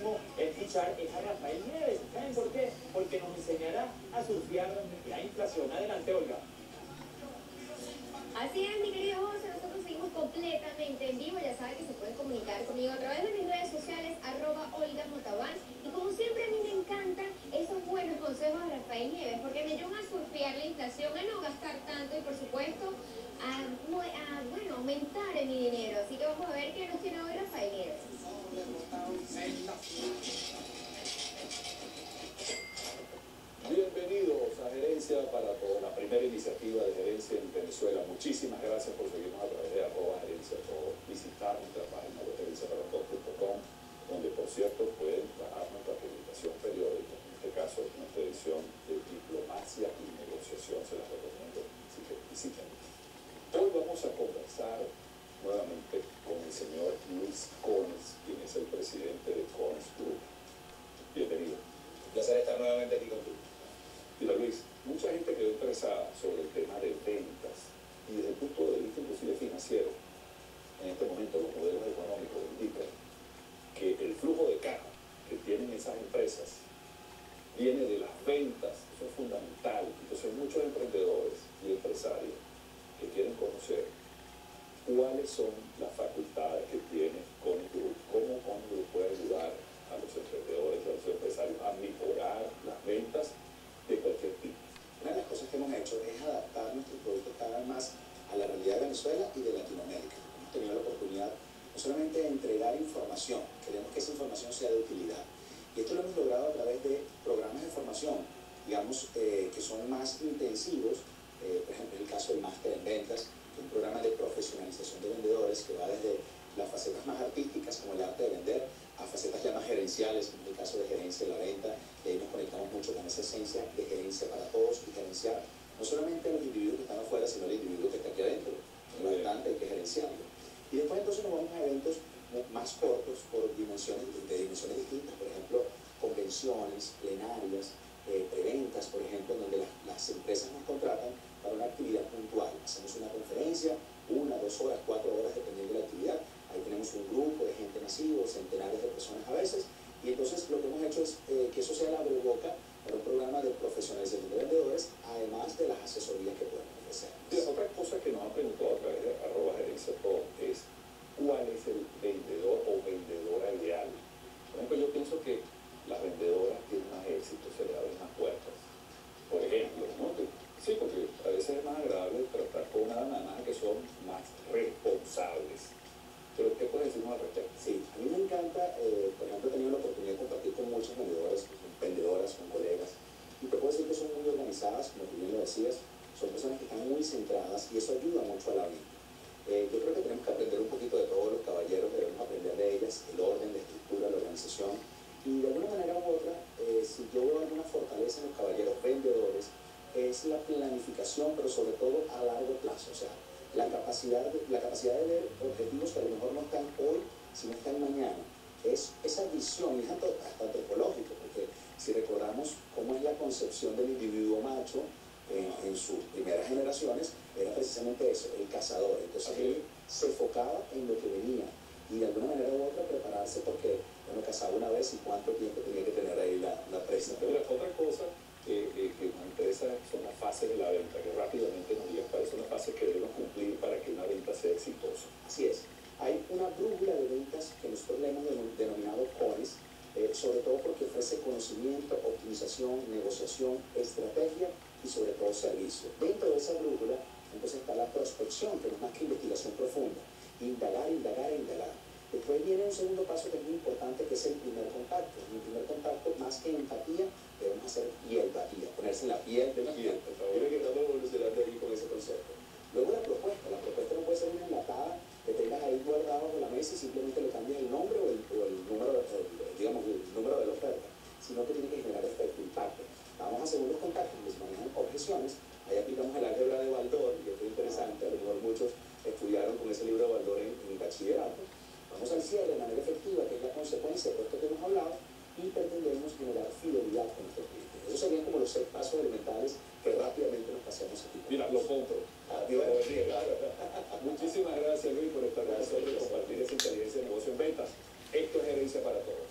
interesar muchísimo escuchar es a Rafael Nieves. ¿Saben por qué? Porque nos enseñará a surfear la inflación. Adelante, Olga. Así es, mi querido José, nosotros seguimos completamente en vivo. Ya saben que se pueden comunicar conmigo a través de mis redes sociales, arroba Olga Motabán. Y como siempre, a mí me encantan esos buenos consejos de Rafael Nieves, porque me ayudan a surfear la inflación, a no gastar tanto y, por supuesto, a, a bueno, aumentar en mi dinero. Así que vamos a ver qué nos tiene hoy Rafael Nieves. Bienvenidos a Gerencia para Todos, la primera iniciativa de gerencia en Venezuela. Muchísimas gracias por seguirnos a través de arroba gerencia todo, visitar nuestra página de gerenciaparatodos.com, donde por cierto pueden bajar nuestra publicación periódica, en este caso nuestra edición de diplomacia y negociación, se las recomiendo, así que visiten. Hoy vamos a conversar nuevamente con el señor Luis Cones, el presidente de Cones Group. Bienvenido. Un placer estar nuevamente aquí contigo. Mira Luis, mucha gente quedó interesada sobre el tema de ventas y desde el punto de vista inclusive financiero, en este momento los modelos económicos indican que el flujo de caja que tienen esas empresas viene de las ventas, eso es fundamental. Entonces muchos emprendedores y empresarios que quieren conocer cuáles son las facultades que tiene Conigroup, cómo Conigroup puede ayudar a los emprendedores, a los empresarios a mejorar las ventas de cualquier tipo. Una de las cosas que hemos hecho es adaptar nuestros productos cada vez más a la realidad de Venezuela y de Latinoamérica. Hemos tenido la oportunidad no solamente de entregar información, queremos que esa información sea de utilidad. Y esto lo hemos logrado a través de programas de formación, digamos, eh, que son más intensivos eh, por ejemplo, el caso del máster en ventas, un programa de profesionalización de vendedores que va desde las facetas más artísticas, como el arte de vender, a facetas ya más gerenciales, en el caso de gerencia de la venta, y ahí nos conectamos mucho con esa esencia de gerencia para todos y gerenciar no solamente a los individuos que están afuera, sino al individuo que está aquí adentro. Es bastante, hay que gerenciarlo. Y después entonces nos vamos a eventos más cortos por dimensiones, de dimensiones distintas, por ejemplo, convenciones, plenarias, eh, preventas, por ejemplo, donde las empresas nos contratan para una actividad puntual. Hacemos una conferencia, una, dos horas, cuatro horas, dependiendo de la actividad. Ahí tenemos un grupo de gente masivo, centenares de personas a veces, y entonces lo que hemos hecho es eh, que eso sea la boca para un programa de profesionalización de vendedores, además de las asesorías que podemos ofrecer. Y otra cosa que nos han preguntado a través de arroba gerencia todo es cuál es el vendedor o vendedora ideal. Por ejemplo, yo pienso que las vendedoras tienen más éxito, se le abren más puertas. Por ejemplo, ¿no? Sí, porque a veces es más agradable tratar con una banana que son más responsables. Pero ¿qué puedes decirnos al respecto? Sí, a mí me encanta, eh, por ejemplo, he tenido la oportunidad de compartir con muchos vendedores, con vendedoras, con colegas, y te puedo decir que son muy organizadas, como tú bien lo decías, son personas que están muy centradas y eso ayuda mucho a la venta. Eh, yo creo que tenemos que aprender un poquito de todos los caballeros, debemos aprender de ellas, el orden, la estructura, la organización, y de alguna manera u otra, eh, si yo veo alguna fortaleza en los caballeros vendedores, es la planificación, pero sobre todo a largo plazo, o sea, la capacidad de, la capacidad de ver objetivos que a lo mejor no están hoy, sino están mañana. Es esa visión, es hasta, antropológico, porque si recordamos cómo es la concepción del individuo macho en, sus primeras generaciones, era precisamente eso, el cazador. Entonces él se enfocaba en lo que venía y de alguna manera u otra prepararse porque, bueno, cazaba una vez y cuánto tiempo tenía que tener ahí la, la presa. Pero otra cosa que, que, nos interesa son las fases de la venta, que rápidamente nos digan cuáles son las fases que debemos cumplir para que una venta sea exitosa. Así es. Hay una brújula de ventas que nosotros le hemos denominado CONES, eh, sobre todo porque ofrece conocimiento, optimización, negociación, estrategia y sobre todo servicio. Dentro de esa brújula entonces está la prospección, que no es más que investigación profunda. Indagar, indagar, indagar. Después viene un segundo paso que es muy importante, que es el primer contacto. En el primer contacto, más que empatía, debemos hacer piel empatía, ponerse en la piel del cliente. Creo que estamos evolucionando ahí con ese concepto. Luego la propuesta. La propuesta no puede ser una enlatada que tengas ahí guardado en la mesa y simplemente le cambias el nombre o el, número, digamos, el número de la oferta, sino que tiene que generar efecto, impacto. Vamos a segundos contactos, donde se manejan objeciones. Ahí aplicamos el álgebra de Baldor, y esto es interesante, a lo mejor muchos estudiaron con ese libro de Baldor en, en bachillerato Vamos al cierre de manera efectiva, que es la consecuencia de esto que hemos hablado, y pretendemos generar fidelidad con nuestros clientes. Esos serían como los seis pasos elementales que rápidamente nos pasamos aquí. Mira, lo compro. Bendiga. Muchísimas gracias Luis por estar con nosotros y compartir esa inteligencia de negocio en ventas. Esto es herencia para todos.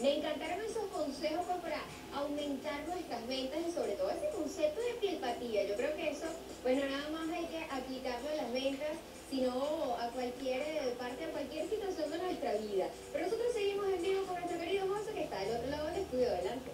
Me encantaron consejos para aumentar nuestras ventas y sobre todo ese concepto de patilla. Yo creo que eso, pues no nada más hay que aplicarlo a las ventas, sino a cualquier eh, parte, a cualquier situación de nuestra vida. Pero nosotros seguimos en vivo con nuestro querido José que está del otro lado del estudio. Adelante.